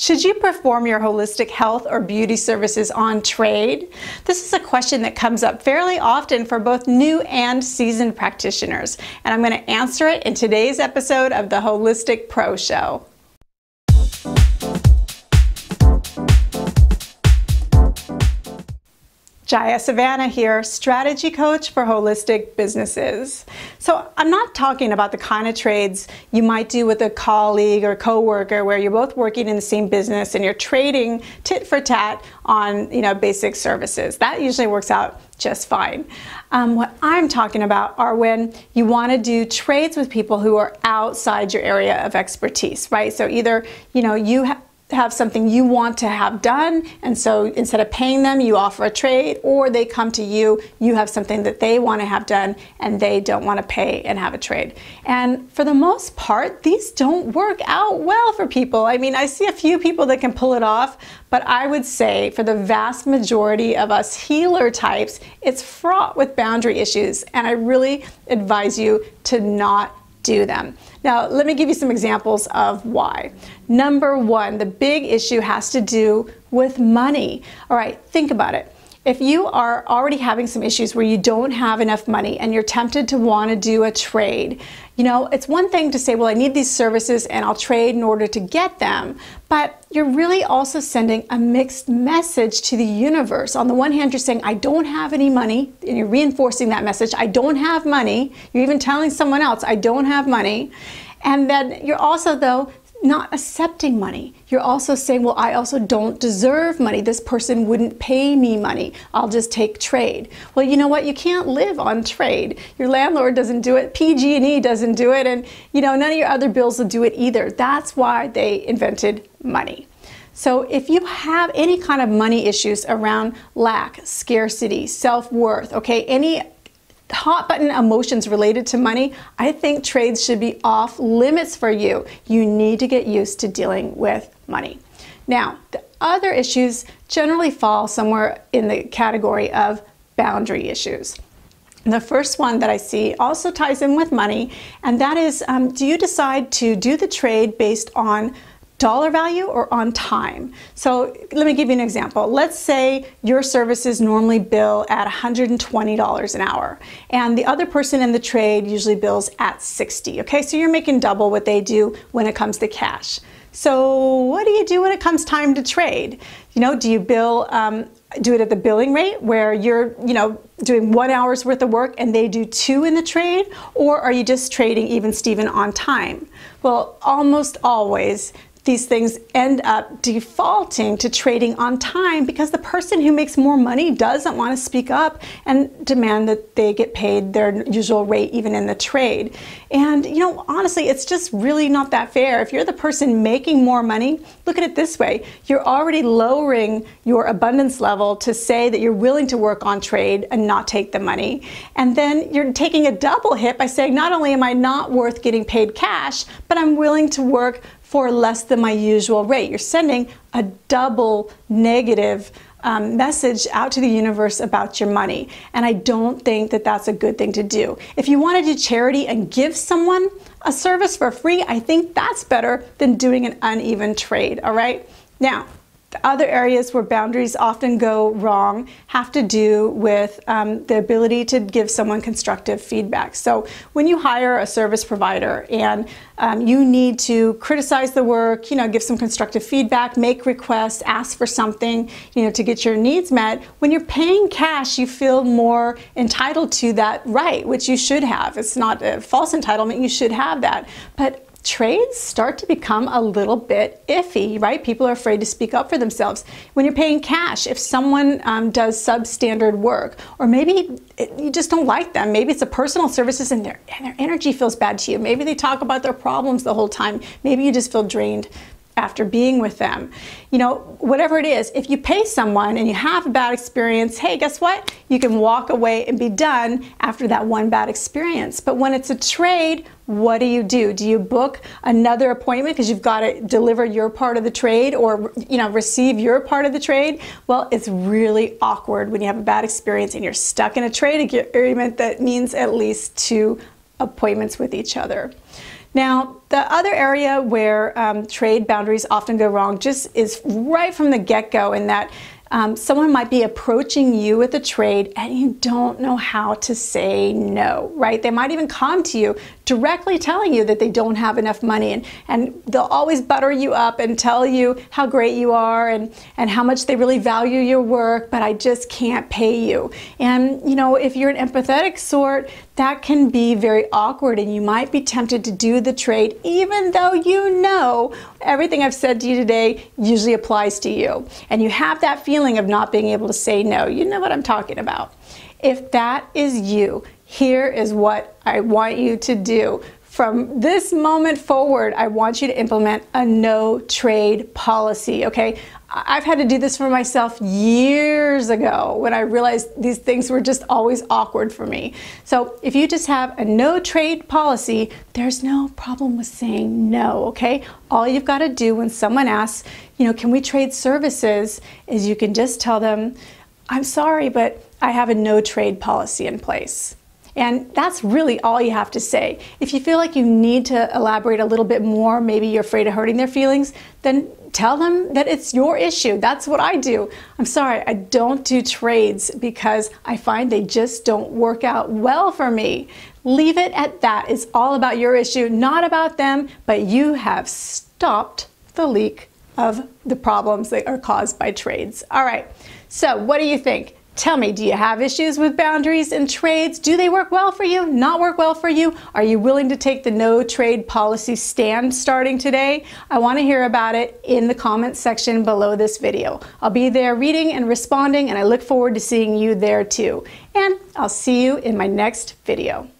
Should you perform your holistic health or beauty services on trade? This is a question that comes up fairly often for both new and seasoned practitioners, and I'm going to answer it in today's episode of the Holistic Pro Show. Jaya Savannah here, strategy coach for holistic businesses. So, I'm not talking about the kind of trades you might do with a colleague or coworker where you're both working in the same business and you're trading tit for tat on, you know, basic services. That usually works out just fine. Um, what I'm talking about are when you want to do trades with people who are outside your area of expertise, right? So either, you know, you have something you want to have done and so instead of paying them you offer a trade or they come to you you have something that they want to have done and they don't want to pay and have a trade. And for the most part these don't work out well for people. I mean i see a few people that can pull it off but i would say for the vast majority of us healer types it's fraught with boundary issues and i really advise you to not do them. Now, let me give you some examples of why. Number one, the big issue has to do with money. All right, think about it. If you are already having some issues where you don't have enough money and you're tempted to want to do a trade, you know, it's one thing to say, well, I need these services and I'll trade in order to get them, but you're really also sending a mixed message to the universe. On the one hand, you're saying, I don't have any money, and you're reinforcing that message. I don't have money. You're even telling someone else, I don't have money. And then you're also, though, not accepting money. You're also saying, well, I also don't deserve money. This person wouldn't pay me money. I'll just take trade. Well, you know what? You can't live on trade. Your landlord doesn't do it. PG&E doesn't do it. And, you know, none of your other bills will do it either. That's why they invented money. So if you have any kind of money issues around lack, scarcity, self-worth, okay, any hot button emotions related to money, I think trades should be off limits for you. You need to get used to dealing with money. Now, the other issues generally fall somewhere in the category of boundary issues. The first one that I see also ties in with money, and that is um, do you decide to do the trade based on dollar value or on time. So let me give you an example. Let's say your services normally bill at $120 an hour and the other person in the trade usually bills at 60. Okay, so you're making double what they do when it comes to cash. So what do you do when it comes time to trade? You know, do you bill um, do it at the billing rate where you're, you know, doing one hour's worth of work and they do two in the trade? Or are you just trading even Steven on time? Well, almost always these things end up defaulting to trading on time because the person who makes more money doesn't want to speak up and demand that they get paid their usual rate even in the trade. And you know, honestly, it's just really not that fair. If you're the person making more money, look at it this way. You're already lowering your abundance level to say that you're willing to work on trade and not take the money. And then you're taking a double hit by saying not only am I not worth getting paid cash, but I'm willing to work for less than my usual rate. You're sending a double negative um, message out to the universe about your money. And I don't think that that's a good thing to do. If you want to do charity and give someone a service for free, I think that's better than doing an uneven trade. All right. Now, the other areas where boundaries often go wrong have to do with um, the ability to give someone constructive feedback. So when you hire a service provider and um, you need to criticize the work, you know, give some constructive feedback, make requests, ask for something, you know, to get your needs met. When you're paying cash, you feel more entitled to that right, which you should have. It's not a false entitlement, you should have that. But trades start to become a little bit iffy, right? People are afraid to speak up for themselves. When you're paying cash, if someone um, does substandard work, or maybe it, you just don't like them, maybe it's a personal services and their, and their energy feels bad to you. Maybe they talk about their problems the whole time. Maybe you just feel drained after being with them. You know, whatever it is, if you pay someone and you have a bad experience, hey, guess what? You can walk away and be done after that one bad experience. But when it's a trade, what do you do? Do you book another appointment because you've got to deliver your part of the trade or you know receive your part of the trade? Well, it's really awkward when you have a bad experience and you're stuck in a trade agreement that means at least two appointments with each other. Now, the other area where um, trade boundaries often go wrong just is right from the get-go in that um, someone might be approaching you with a trade and you don't know how to say no, right? They might even come to you directly telling you that they don't have enough money and, and they'll always butter you up and tell you how great you are and, and how much they really value your work, but I just can't pay you. And, you know, if you're an empathetic sort, that can be very awkward and you might be tempted to do the trade even though you know everything I've said to you today usually applies to you. And you have that feeling of not being able to say no. You know what I'm talking about. If that is you, here is what I want you to do. From this moment forward, I want you to implement a no trade policy, okay? I've had to do this for myself years ago when I realized these things were just always awkward for me. So if you just have a no trade policy, there's no problem with saying no, okay? All you've got to do when someone asks, you know, can we trade services, is you can just tell them, I'm sorry, but I have a no trade policy in place. And that's really all you have to say. If you feel like you need to elaborate a little bit more, maybe you're afraid of hurting their feelings, then tell them that it's your issue. That's what I do. I'm sorry, I don't do trades because I find they just don't work out well for me. Leave it at that. It's all about your issue, not about them, but you have stopped the leak of the problems that are caused by trades. All right, so what do you think? Tell me, do you have issues with boundaries and trades? Do they work well for you? Not work well for you? Are you willing to take the no trade policy stand starting today? I want to hear about it in the comments section below this video. I'll be there reading and responding, and I look forward to seeing you there too. And I'll see you in my next video.